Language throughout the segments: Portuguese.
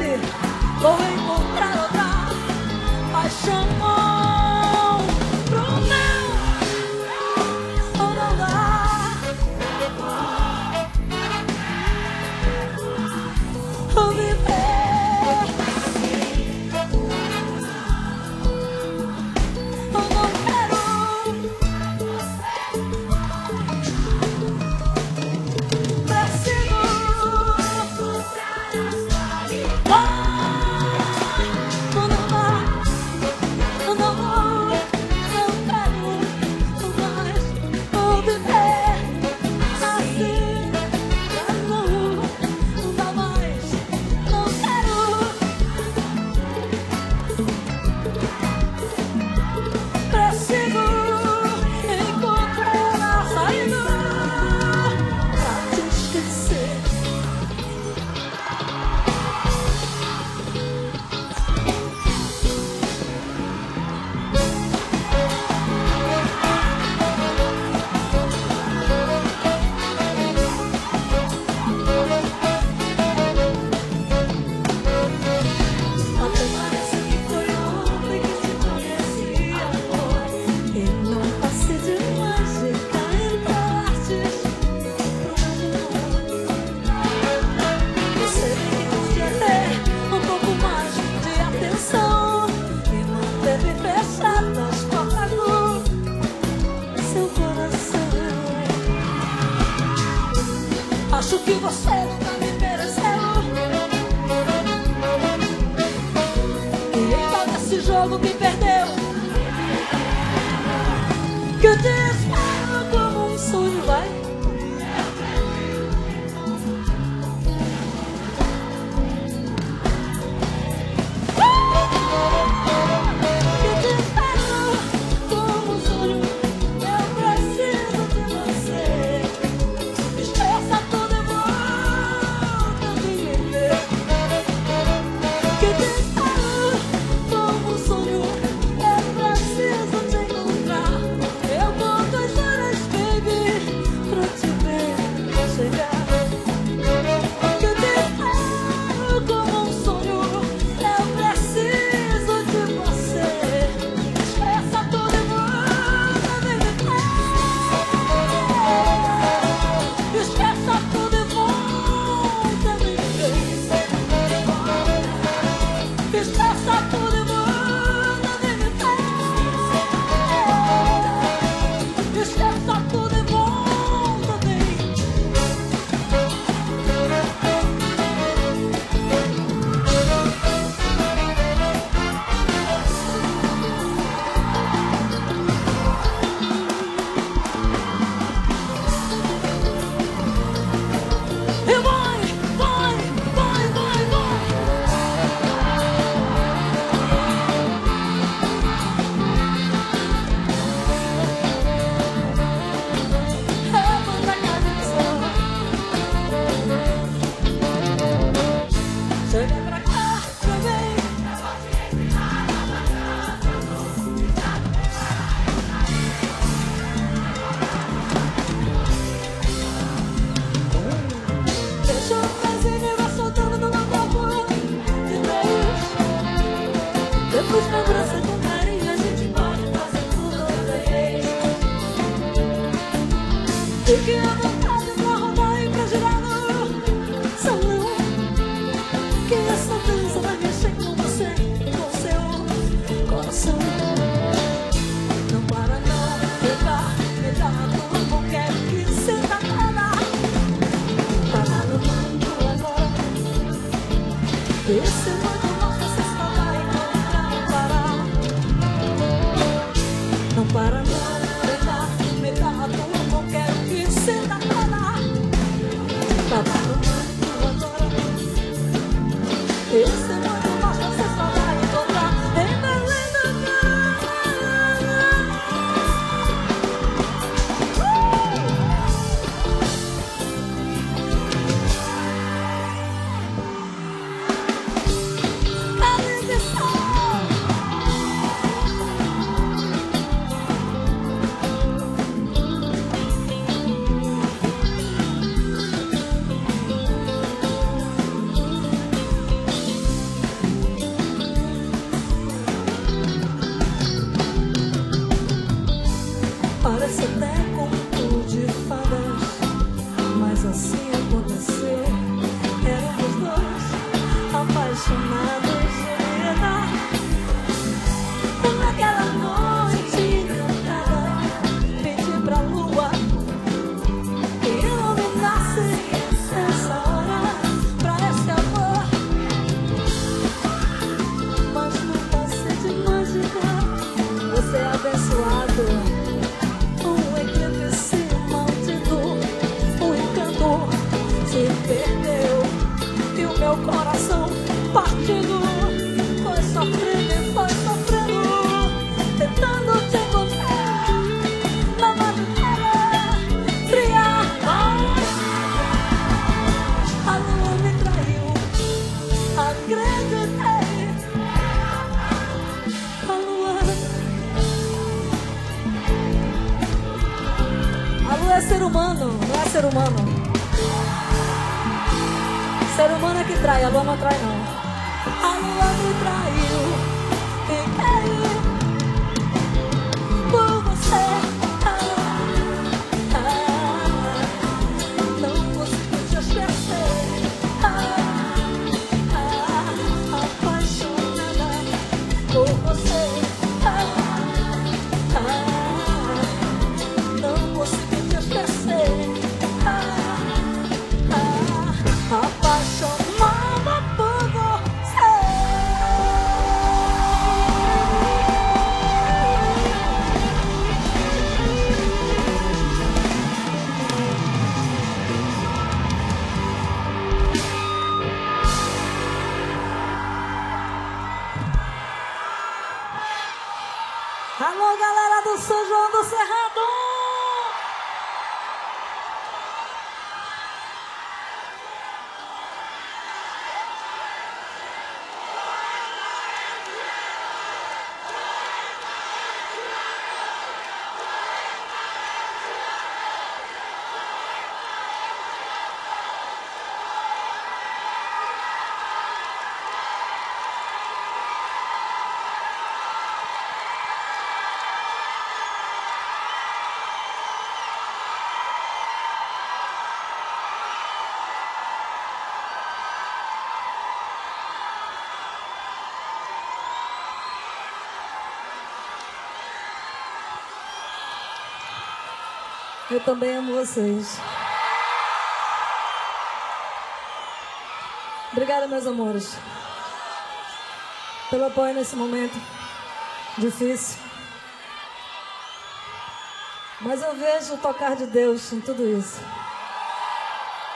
dele, vou encontrar outra paixão. Pro meu, ou não dá. Ou viver, que você nunca me mereceu. E todo esse jogo que you can trai, a lua não trai não. São Eu também amo vocês. Obrigada, meus amores, pelo apoio nesse momento difícil. Mas eu vejo o tocar de Deus em tudo isso.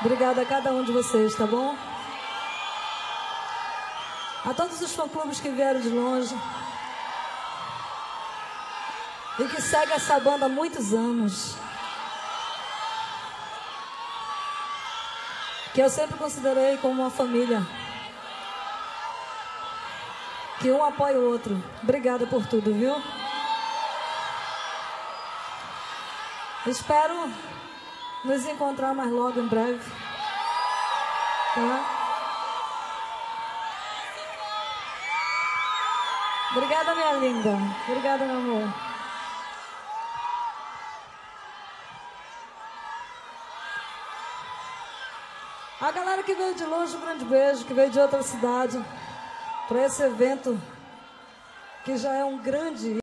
Obrigada a cada um de vocês, tá bom? A todos os fã-clubes que vieram de longe e que seguem essa banda há muitos anos. Que eu sempre considerei como uma família. Que um apoia o outro. Obrigada por tudo, viu? Espero nos encontrar mais logo em breve. Tá? Obrigada, minha linda. Obrigada, meu amor. A galera que veio de longe, um grande beijo, que veio de outra cidade, para esse evento, que já é um grande